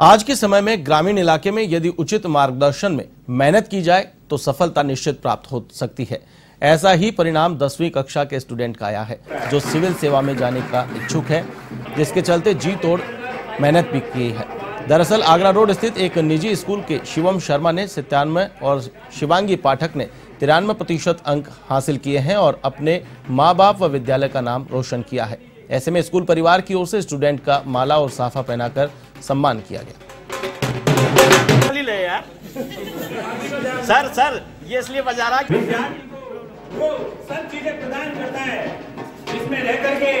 आज के समय में ग्रामीण इलाके में यदि उचित मार्गदर्शन में मेहनत की जाए तो सफलता निश्चित प्राप्त हो सकती है। ऐसा ही परिणाम दसवीं कक्षा के स्टूडेंट का आया है, जो सिविल सेवा में जाने का इच्छुक है, जिसके चलते जी तोड़ मेहनत भी की है। दरअसल, आगरा रोड स्थित एक निजी स्कूल के शिवम शर्मा ने सत्तानवे और शिवांगी पाठक ने तिरानवे प्रतिशत अंक हासिल किए हैं और अपने माँ बाप व विद्यालय का नाम रोशन किया है। ऐसे में स्कूल परिवार की ओर से स्टूडेंट का माला और साफा पहनाकर सम्मान किया गया। यार। सर सर ये इसलिए बजा रहा कि वो सब चीज़ें प्रदान करता है जिसमें रह करके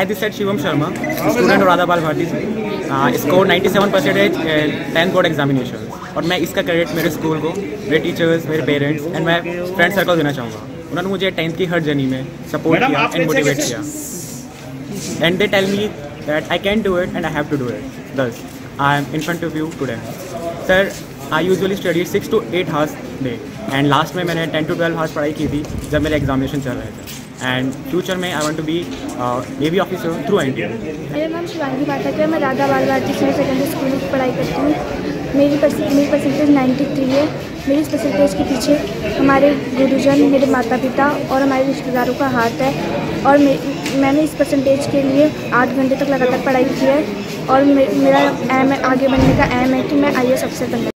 this is Shivam Sharma, student of Radhabal Bharti. Uh, scored 97 percentage tenth board examination और मैं इसका क्रेडिट मेरे स्कूल को मेरे टीचर्स मेरे पेरेंट्स एंड मैं फ्रेंड सर्कल देना चाहूँगा। उन्होंने मुझे टेंथ की हर जर्नी में सपोर्ट किया एंड मोटिवेट किया। And they tell me that I can do it and I have to do it thus I am in front of you today sir I usually study six to eight hours day and last में मैंने ten to twelve hours पढ़ाई की थी जब मेरे examination चल रहे थे. एंड फ्यूचर में I want to be navy officer through an मेरा नाम शिवांगी पाठक है मैं राधा बाल भारती सेकेंडरी स्कूल में पढ़ाई करती हूँ। मेरी परसेंट मेरी परसेंटेज 93 है। मेरी इस परसेंटेज के पीछे हमारे गुरुजन मेरे माता पिता और हमारे रिश्तेदारों का हाथ है। और मे, मैंने इस परसेंटेज के लिए आठ घंटे तक लगातार पढ़ाई की है। और मे, मेरा एम आगे बढ़ने का। एम है कि मैं आई एस अफसर बनना